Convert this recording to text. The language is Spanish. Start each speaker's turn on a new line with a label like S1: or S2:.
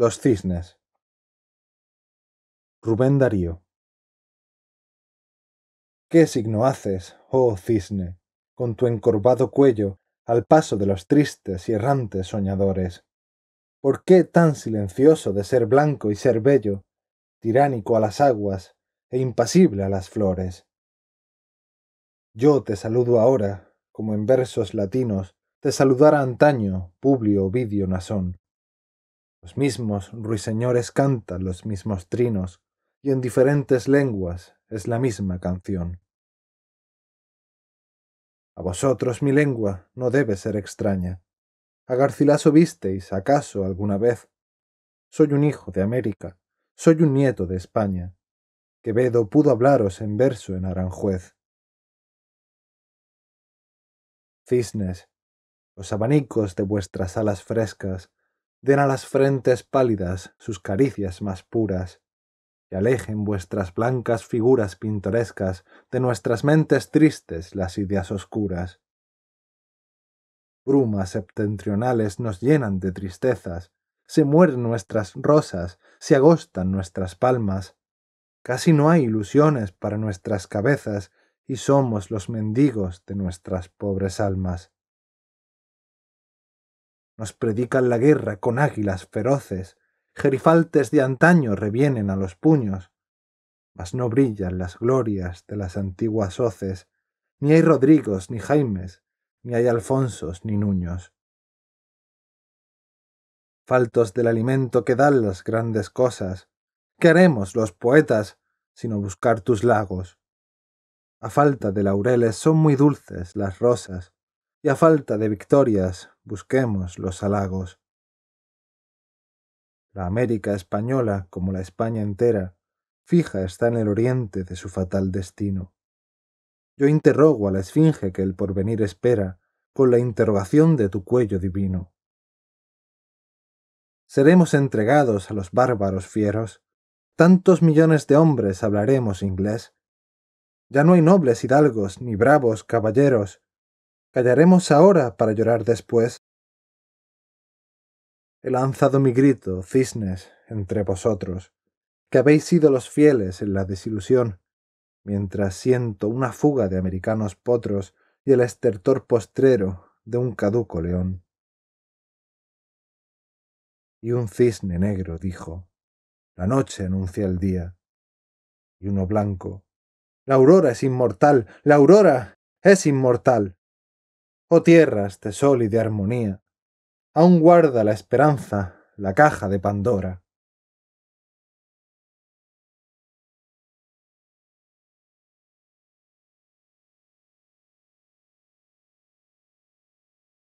S1: Los cisnes. Rubén Darío. ¿Qué signo haces, oh cisne, con tu encorvado cuello al paso de los tristes y errantes soñadores? ¿Por qué tan silencioso de ser blanco y ser bello, tiránico a las aguas e impasible a las flores? Yo te saludo ahora, como en versos latinos te saludara antaño Publio Ovidio Nasón los mismos ruiseñores cantan los mismos trinos, y en diferentes lenguas es la misma canción. A vosotros mi lengua no debe ser extraña. A Garcilaso visteis, acaso, alguna vez. Soy un hijo de América, soy un nieto de España. Quevedo pudo hablaros en verso en Aranjuez. Cisnes, los abanicos de vuestras alas frescas den a las frentes pálidas sus caricias más puras, y alejen vuestras blancas figuras pintorescas de nuestras mentes tristes las ideas oscuras. Brumas septentrionales nos llenan de tristezas, se mueren nuestras rosas, se agostan nuestras palmas, casi no hay ilusiones para nuestras cabezas y somos los mendigos de nuestras pobres almas nos predican la guerra con águilas feroces, gerifaltes de antaño revienen a los puños, mas no brillan las glorias de las antiguas hoces, ni hay Rodrigos ni Jaimes, ni hay Alfonsos ni Nuños. Faltos del alimento que dan las grandes cosas, ¿qué haremos los poetas sino buscar tus lagos? A falta de laureles son muy dulces las rosas, y a falta de victorias busquemos los halagos. La América española, como la España entera, fija está en el oriente de su fatal destino. Yo interrogo a la esfinge que el porvenir espera con la interrogación de tu cuello divino. Seremos entregados a los bárbaros fieros, tantos millones de hombres hablaremos inglés. Ya no hay nobles hidalgos ni bravos caballeros, ¿Callaremos ahora para llorar después? He lanzado mi grito, cisnes, entre vosotros, que habéis sido los fieles en la desilusión, mientras siento una fuga de americanos potros y el estertor postrero de un caduco león. Y un cisne negro dijo, la noche anuncia el día, y uno blanco, la aurora es inmortal, la aurora es inmortal. Oh tierras de sol y de armonía, aún guarda la esperanza la caja de Pandora.